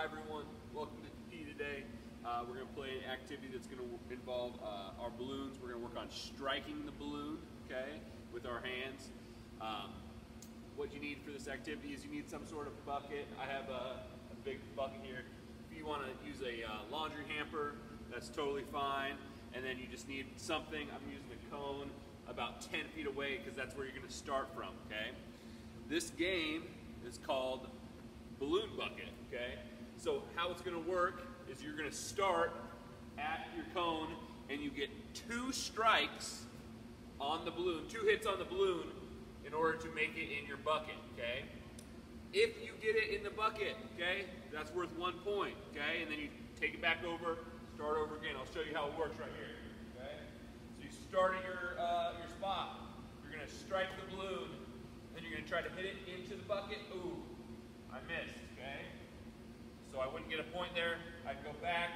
Hi everyone, welcome to PE today. Uh, we're going to play an activity that's going to involve uh, our balloons. We're going to work on striking the balloon, okay, with our hands. Um, what you need for this activity is you need some sort of bucket. I have a, a big bucket here. If you want to use a uh, laundry hamper, that's totally fine. And then you just need something, I'm using a cone about 10 feet away because that's where you're going to start from, okay? This game is called? So how it's gonna work is you're gonna start at your cone and you get two strikes on the balloon, two hits on the balloon in order to make it in your bucket, okay? If you get it in the bucket, okay, that's worth one point, okay? And then you take it back over, start over again. I'll show you how it works right here, okay? So you start at your, uh, your spot. You're gonna strike the balloon, then you're gonna try to hit it into the bucket. Ooh, I missed, okay? So I wouldn't get a point there. I'd go back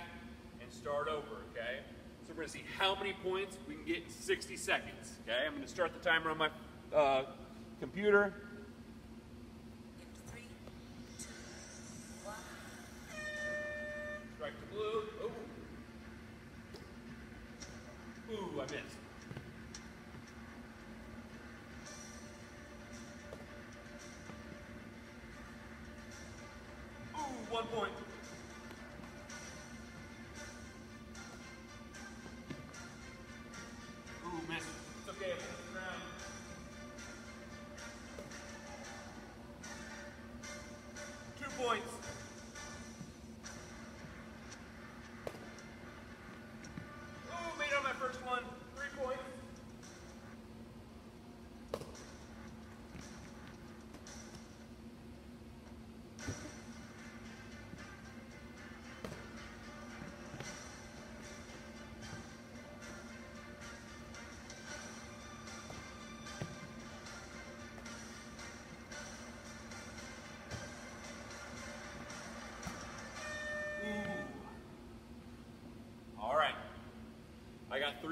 and start over, okay? So we're gonna see how many points we can get in 60 seconds, okay? I'm gonna start the timer on my uh, computer. Three, two, one. Strike the blue. Ooh. Ooh, I missed. One point. Ooh, missed. It's okay. Round. Two points.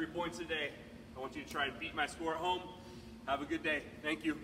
Three points today. I want you to try and beat my score at home. Have a good day. Thank you.